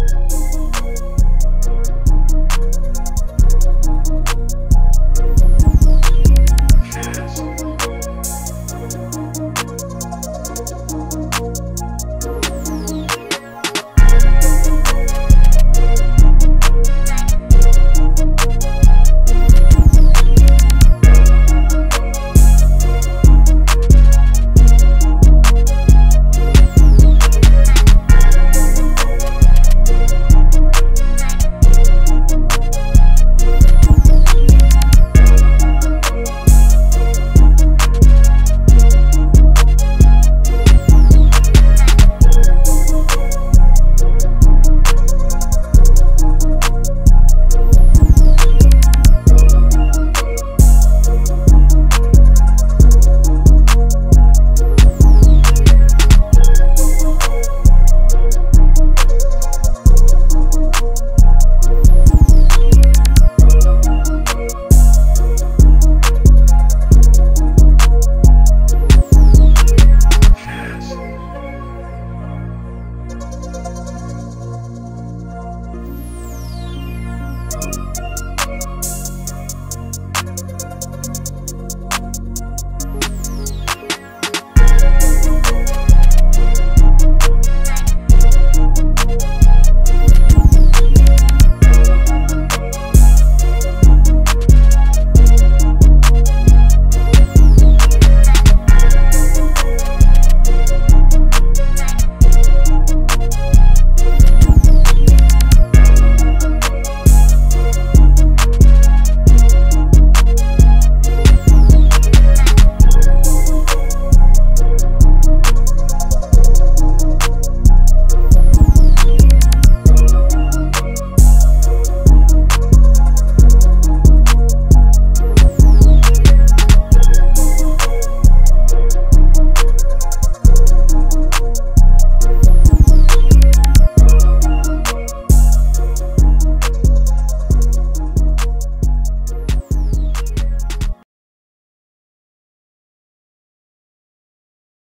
Bye.